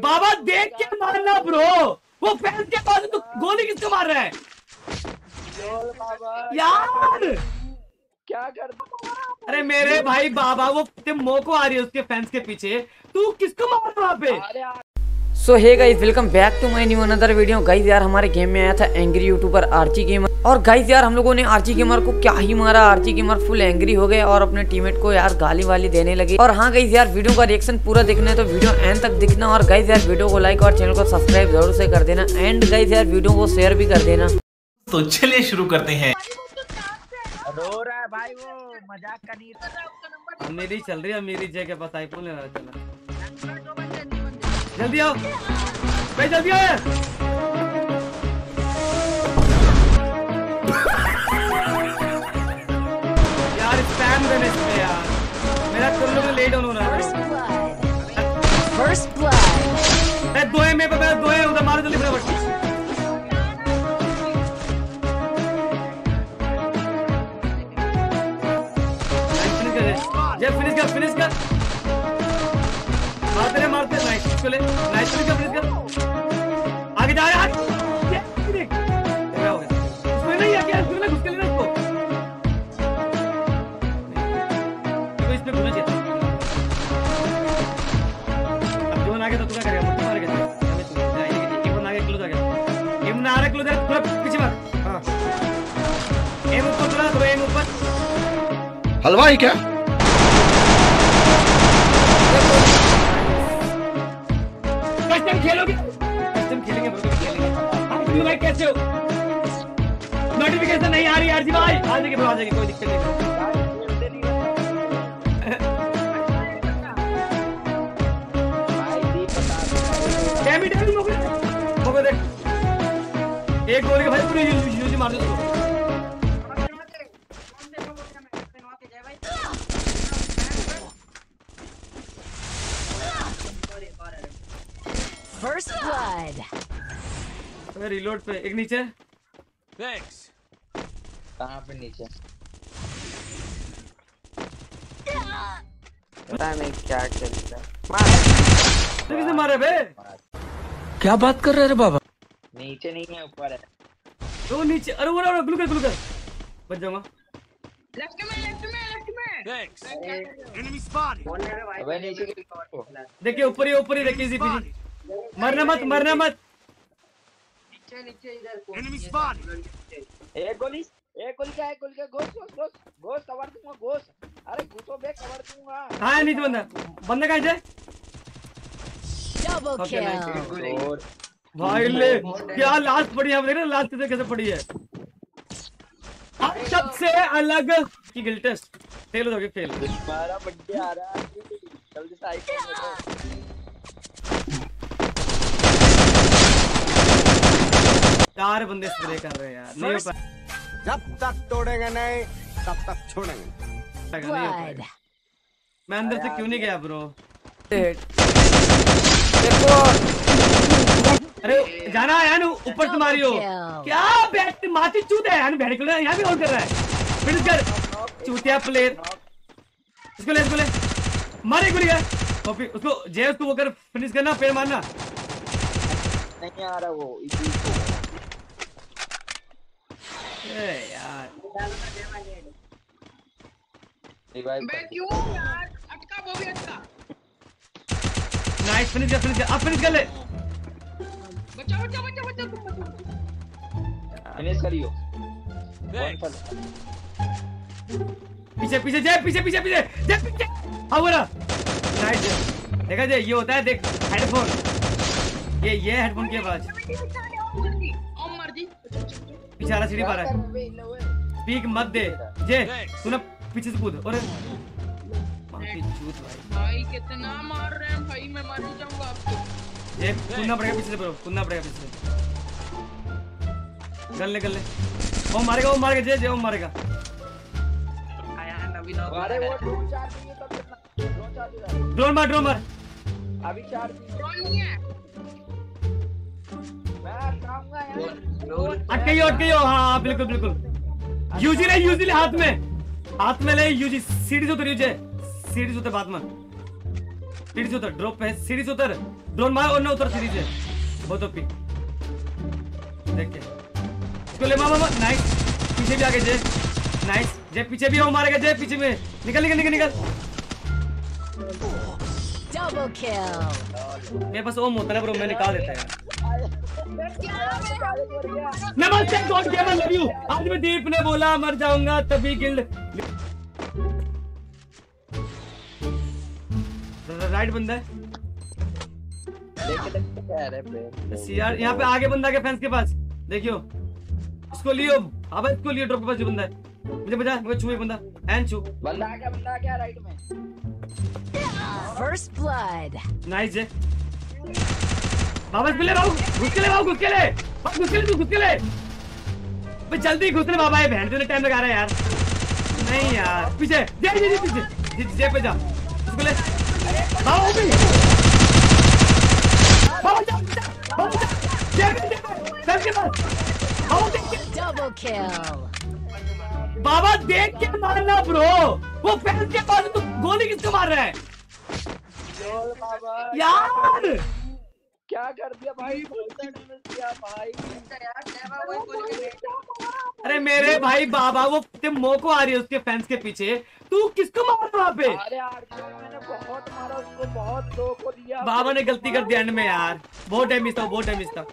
बाबा देख के मारना ब्रो वो फैंस के पास तो गोली किसको मार रहा है? यार! क्या कर अरे मेरे भाई बाबा वो मोको आ रही है उसके फैंस के पीछे। तू किसको मार रहा है वहाँ पे? So hey guys welcome back to my new another video guys यार हमारे गेम में आया था एंग्री यूट्यूबर आरची गेमर और गाइस यार हम लोगों ने आरची गेमर को क्या ही मारा। आरची गेमर फुल एंग्री हो गए और अपने टीममेट को यार गाली वाली देने लगे। और हाँ गाइस यार वीडियो का रिएक्शन पूरा देखना है तो वीडियो एंड तक दिखना। और गाइस यार वीडियो को लाइक और चैनल को सब्सक्राइब ज़रूर से कर देना। एंड गाइस यार वीडियो को शेयर भी कर देना। तो चलिए शुरू करते हैं। रो रहा है भाई वो मज़ाक का नहीं। मेरी चल रही है मेरी के पास आईफोन लेना चला जल्दी आओ। भाई जल्दी आओ यार। यार स्पैम देने से यार। मेरा तुम लोग लेट होने रहा है। First blood. मैं दो है मेरे पे दो इसको ले फिनिश कर आगे जा यार ये देख क्या हो गया? उसको नहीं है क्या? ना घुस के लेना उसको। देखो इस घुसना चाहिए। अब जोन आ तो तू करेगा? मुझे मार के चले तू जाइए कि एम आगे क्लोज आ गया। एम आ रहा क्लोज है थोड़ा पीछे मार हाँ। एम ऊपर थोड़ा थोड़ा एम ऊपर। हलवाई क्या? खेलोगे? खेलेंगे ब्रो कभी खेलेंगे तुम भाई कैसे हो? नोटिफिकेशन नहीं आ रही यार जी भाई। आ जाएगी आ जाएगी, कोई दिक्कत नहीं। खेलते नहीं भाई दी बता डैमी डैमी मोको एक गोली का भाई पूरी यूज़ यूज़ मार दो। अबे रिलोड पे एक नीचे। कहाँ पे नीचे? पता नहीं क्या चलता है। तो किसे मारे बे? क्या बात कर रहे रे बाबा? नीचे नहीं है ऊपर है। वो नीचे। अरे वो ना ग्लू कर ग्लू कर। बच जाऊँगा। अबे नीचे देखिए ऊपर ही ऊपर ही देखिए इजी पीजी मरना मत मरना मत। एक गोली एक गोली क्या एक गोली क्या घोष घोष घोष घोष कवर दूँगा अरे घुसो बे कवर दूँगा। कहाँ है नीचे बंदा बंदा कहाँ है kill. और भाई ले क्या लास्ट पड़ी है आप देख रहे लास्ट कैसे कैसे पड़ी है? सबसे अलग की गिल टेस्ट फेल हो गए फेल तुम्हारा बर्थडे आ रहा है जल्दी से आईफोन चार बंदे स्प्रे कर रहे हैं यार। नहीं हो जब तक तोड़ेंगे नहीं तब तक छोड़ेंगे। हो मैं अंदर से क्यों नहीं गया ब्रो देखो। अरे जाना है यार ऊपर से मारियो। क्या बैठ माची चूत है? यार बैठ के यहाँ भी और कर रहा है। फिनिश कर चूतिया प्लेयर इसको ले इसको ले। मारे गोली का कॉपी उसको जय उसको वो कर फिनिश करना पैर मारना। नहीं आ रहा वो इसी को ए यार? रिवाइव नाइस फिनिश कर फिनिश कर अब फिनिश कर ले। फिनिश करियो। वन पर पीछे पीछे जय पीछे पीछे पीछे जय पीछे। हाँ बोला। नाइस देखा जय ये होता है देख हेडफोन ये ये हेडफोन की आवाज़। पीछे सीढ़ी पा रहा है पीक मत दे। जय तू ना पीछे से कूद। और भाई। भाई कितना मार रहे हैं? भाई मैं मर जाऊँगा आपको। ये कूदना पड़ेगा पीछे से ब्रो कूदना पड़ेगा पीछे से। गल ले गल ले। वो मारेगा वो मारेगा जय जय वो मारेगा। अरे वो ड्रोन चार्ज नहीं है तब ड्रोन चार्ज ड्रोन मार ड्रोन मार। अभी चार्ज कौन नहीं है। अटके अटके हो बिल्कुल बिल्कुल। यूजी ले यूजी ले हाथ में। हाथ में ले यूजी। सीढ़ी से उतर यूजे। सीढ़ी से उतर बात में सीढ़ी से उतर ड्रॉप पे है, सीढ़ी से उतर। ड्रोन मार और ना उतर सीढ़ी से। बहुत ओपी देख के इसको ले मामा नाइस पीछे भी आगे जे नाइस जे पीछे भी है वो मारेगा जे पीछे में। निकल निकल निकल निकल। Double kill. मेरे पास ओम होता है ब्रो मैं निकाल देता है नमस्ते गॉड गेमर लव यू आज में दीप ने बोला मर जाऊँगा तभी गिल्ड राइट बंदा है। देख देख के कह रहे बे सीआर यहाँ पे आगे बंदा के फैंस के पास? देखियो। इसको लियो। अब इसको लियो ड्रॉप के पास जो बंदा है। मुझे बजा मुझे छू एक बंदा। एन छू। बंदा आ गया बंदा आ गया राइट में। First blood. नाइस जे बाबा इसको ले बाबू घुस के ले बाबू घुस के ले। बाबू घुस के ले तू घुस के ले। बे जल्दी घुस ले बाबा ये बहन तूने टाइम लगा रहा है यार। नहीं यार। पीछे जे जे जे पीछे। जे जे पे जा। इसको ले। बाबा ओपी। बाबा जा बाबा जा। जे पे। चल के पास। बाबा देख के। Double kill. बाबा देख के मारना ब्रो वो फैंस के पास तू गोली किसको मार रहा है? यार! क्या कर दिया भाई? दिया यार के अरे मेरे भाई बाबा वो ते मोको आ रही है उसके फैंस के पीछे। तू किसको मार रहा वहाँ पे? अरे आरती मैंने बहुत मारा उसको बहुत दो को दिया। बाबा ने गलती कर दी एंड में यार। बहुत डैमेज था बहुत डैमेज था।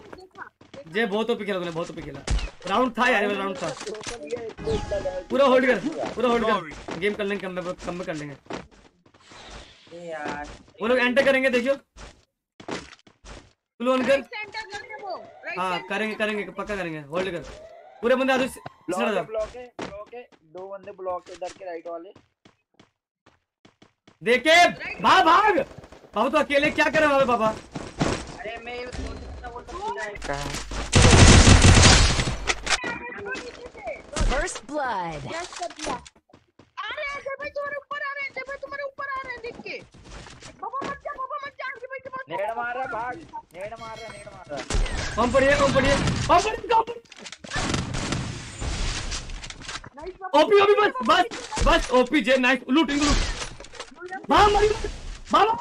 जे बहुत ओपी खेला तूने बहुत ओपी खेला। राउंड था यार राउंड था। को दिया को पूरा होल्ड कर पूरा होल्ड कर। गेम कर लेंगे कम में कम में कर लेंगे। यार। वो लोग एंटर करेंगे देखियो। तू ऑन कर हाँ करेंगे करेंगे पक्का करेंगे होल्ड कर। पूरे बंदे आधे ब्लॉक है ब्लॉक है ब्लॉक है। दो बंदे ब्लॉक है इधर के राइट वाले। देखे भाग भाग। बाबा तो अकेले क्या करे पे बाबा? अरे मैं कर दिया अरे भाई तुम्हारे ऊपर आ रहे हैं भाई तुम्हारे ऊपर आ रहे हैं देख के बाबा मत जा बाबा मत जा आगे भाई के पास नेड मार रहा भाग। नेड मार रहा नेड मार रहा है। पड़िए कम पड़िए कम पड़िए कम पड़िए ओपी ओपी बस बस बस ओपी जे नाइस। लूट इनको लूट। मामा मरी मामा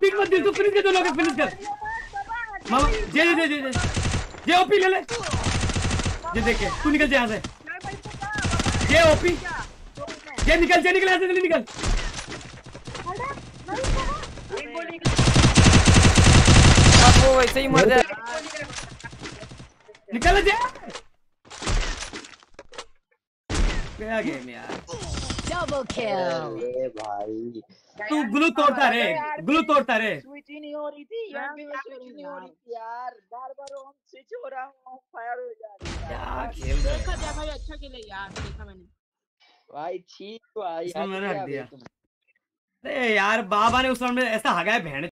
पिक मत दे तू फिनिश कर दोनों के फिनिश कर। मामा जे जे जे जे जे। ओपी ले ले। जे देखे तू निकल जा यहाँ से। जे ओपी। जे निकल जे निकल यहाँ से जल्दी निकल अब वो वैसे ही मर जाए निकल जे गया गेम यार भाई तू ग्लू तोड़ता रे ग्लू तोड़ता रे स्विच ही नहीं हो रही थी यहाँ स्विच नहीं हो रही थी यार बार बार ऑन स्विच हो रहा हूँ फायर हो जा रही क्या यार। खेल रहा देखा जा भाई अच्छा खेले यार देखा मैंने भाई ठीक भाई मैंने दिया। अरे यार बाबा ने उस राउंड में ऐसा हगाया भेड़